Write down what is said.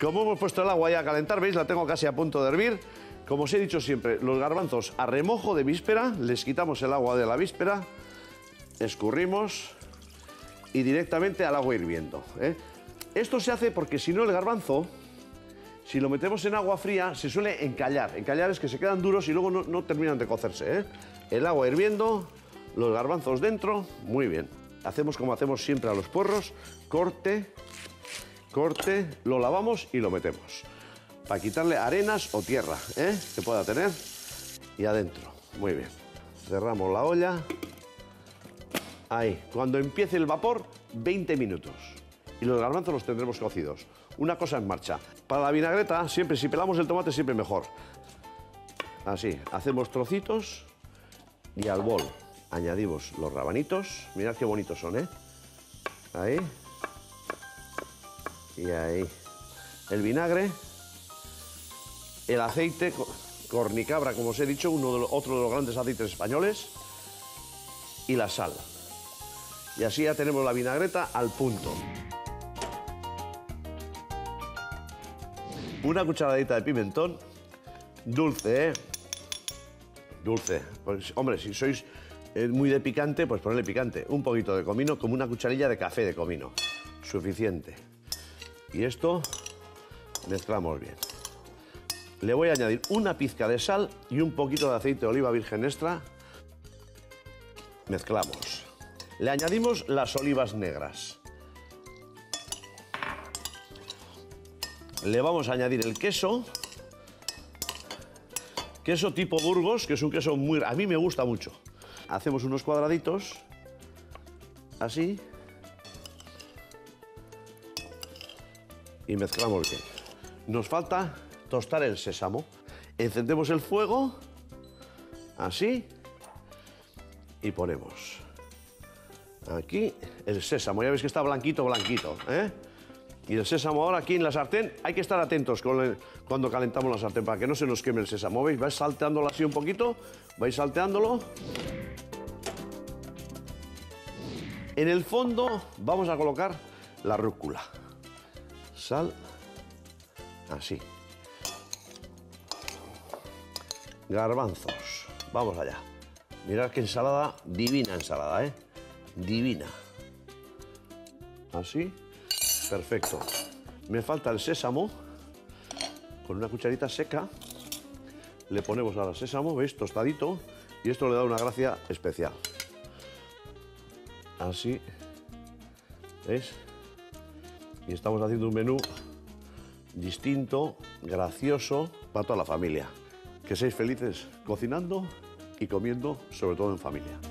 Como hemos puesto el agua ya a calentar, veis, la tengo casi a punto de hervir. Como os he dicho siempre, los garbanzos a remojo de víspera, les quitamos el agua de la víspera, escurrimos y directamente al agua hirviendo. ¿eh? Esto se hace porque si no el garbanzo, si lo metemos en agua fría, se suele encallar. Encallar es que se quedan duros y luego no, terminan de cocerse. ¿eh? El agua hirviendo, los garbanzos dentro, muy bien. Hacemos como hacemos siempre a los puerros, corte, corte, lo lavamos y lo metemos. Para quitarle arenas o tierra ¿eh? que pueda tener. Y adentro, muy bien. Cerramos la olla. Ahí, cuando empiece el vapor, 20 minutos. Y los garbanzos los tendremos cocidos. Una cosa en marcha. Para la vinagreta, siempre, si pelamos el tomate, siempre mejor. Así, hacemos trocitos y al bol añadimos los rabanitos. Mirad qué bonitos son, ¿eh? Ahí. Y ahí. El vinagre. El aceite, co- cornicabra, como os he dicho, uno de los- otro de los grandes aceites españoles. Y la sal. Y así ya tenemos la vinagreta al punto. Una cucharadita de pimentón. Dulce, ¿eh? Dulce. Pues, hombre, si sois eh, muy de picante, pues ponle picante. Un poquito de comino, como una cucharilla de café de comino. Suficiente. Y esto mezclamos bien. Le voy a añadir una pizca de sal y un poquito de aceite de oliva virgen extra. Mezclamos. Le añadimos las olivas negras. Le vamos a añadir el queso. Queso tipo Burgos, que es un queso muy... A mí me gusta mucho. Hacemos unos cuadraditos. Así. Y mezclamos bien. Nos falta tostar el sésamo. Encendemos el fuego. Así. Y ponemos aquí el sésamo. Ya veis que está blanquito, blanquito. ¿eh? Y el sésamo ahora aquí en la sartén. Hay que estar atentos cuando calentamos la sartén para que no se nos queme el sésamo. ¿Veis? Vais salteándolo así un poquito. Vais salteándolo. En el fondo vamos a colocar la rúcula. Sal. Así. Garbanzos. Vamos allá. Mirad qué ensalada, divina ensalada, ¿eh? Divina. Así. Perfecto. Me falta el sésamo. Con una cucharita seca. Le ponemos ahora sésamo, ¿veis? Tostadito. Y esto le da una gracia especial. Así. ¿Veis? Y estamos haciendo un menú distinto, gracioso, para toda la familia. Que seáis felices cocinando y comiendo, sobre todo en familia.